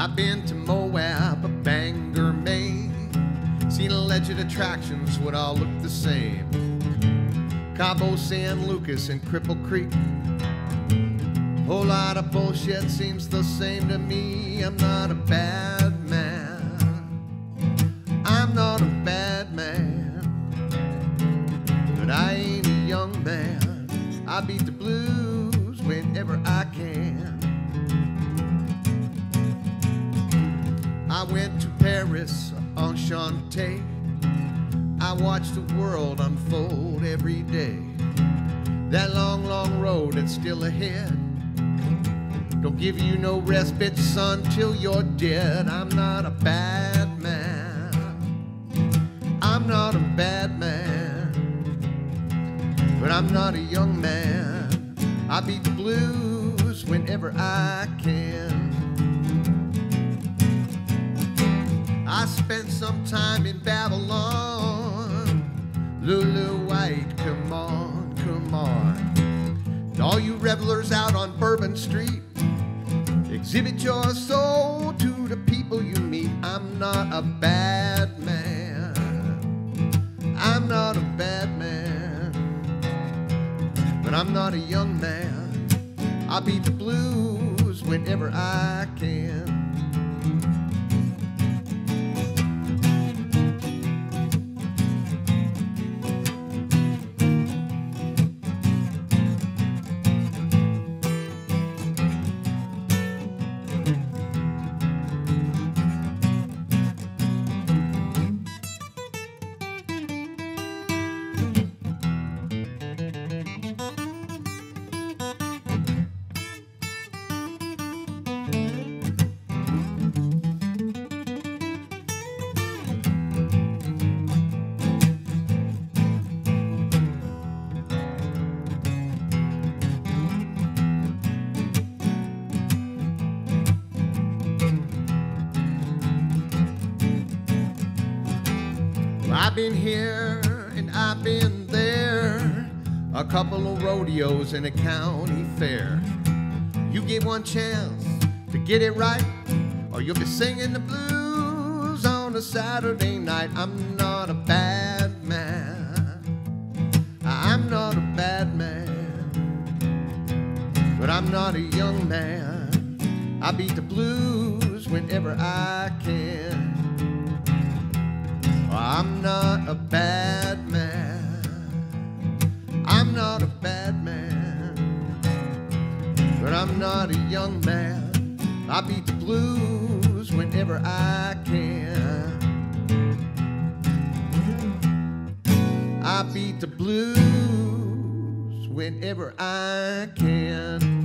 I've been to Moab, Bangor, Maine. Seen alleged attractions would all look the same. Cabo San Lucas and Cripple Creek. Whole lot of bullshit seems the same to me. I'm not a bad man. I'm not a bad man. But I ain't a young man. I beat the blues whenever I can. Went to Paris Enchanté. I watch the world unfold every day. That long, long road that's still ahead. Don't give you no respite, son, till you're dead. I'm not a bad man. I'm not a bad man. But I'm not a young man. I beat the blues whenever I can. White, come on, come on. And all you revelers out on Bourbon Street, exhibit your soul to the people you meet. I'm not a bad man. I'm not a bad man. But I'm not a young man. I beat the blues whenever I can. I've been here and I've been there. A couple of rodeos and a county fair. You get one chance to get it right, or you'll be singing the blues on a Saturday night. I'm not a bad man. I'm not a bad man. But I'm not a young man. I beat the blues whenever I can. I'm not a bad man. I'm not a bad man. But I'm not a young man. I beat the blues whenever I can. I beat the blues whenever I can.